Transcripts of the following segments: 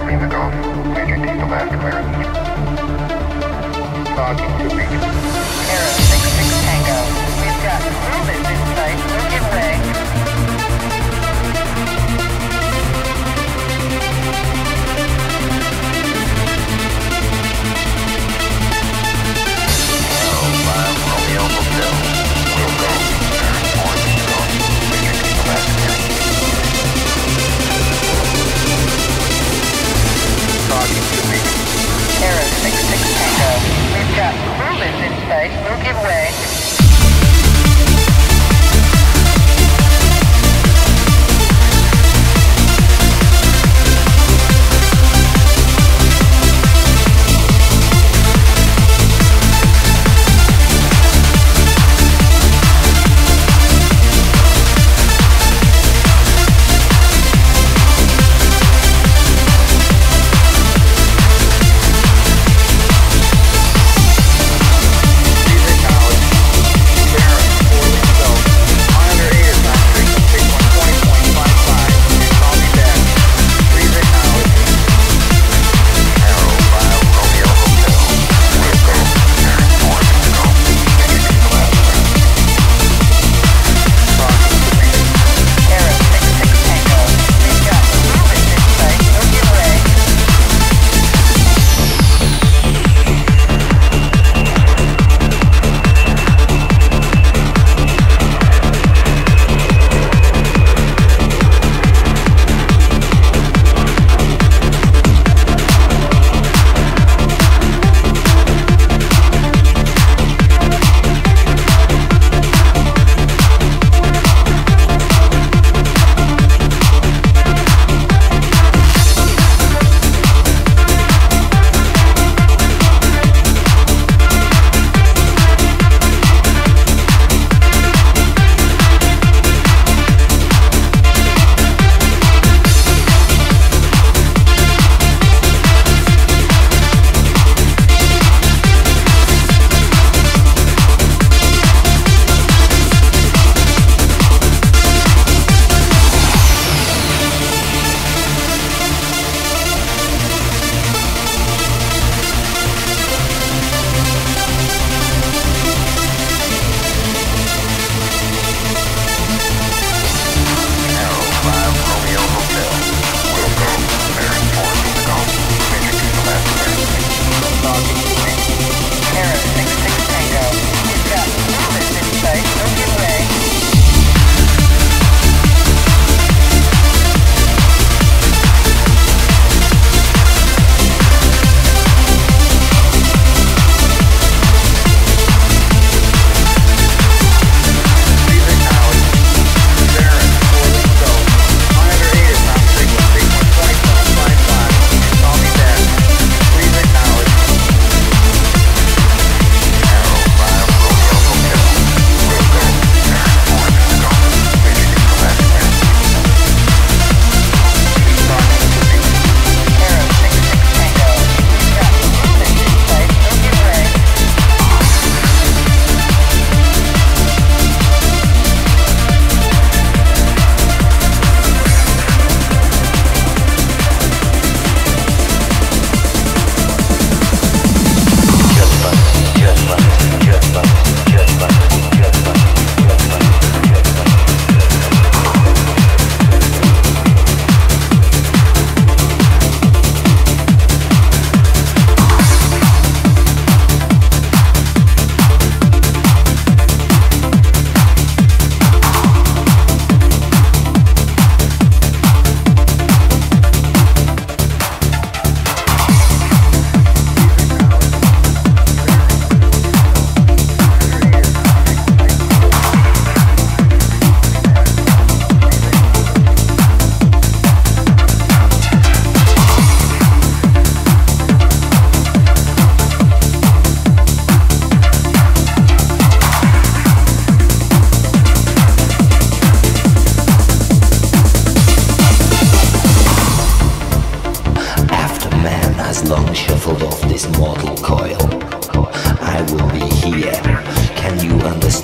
Turn 4 Lima Golf. Major master clearance. Talking to me. Arrow 66 Tango. We've got movement in sight. Give in. We'll give way.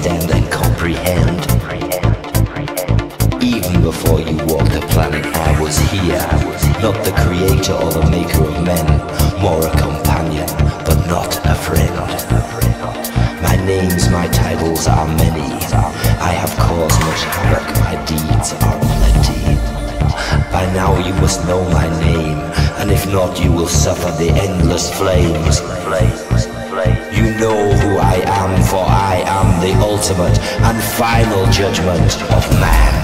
Understand and comprehend. Even before you walked the planet, I was here. Not the creator or the maker of men, more a companion, but not a friend. My names, my titles are many. I have caused much havoc, my deeds are plenty. By now you must know my name, and if not, you will suffer the endless flames. You know who I am, for the ultimate and final judgment of man.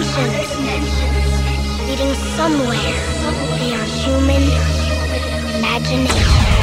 Dimensions, leading somewhere beyond human imagination.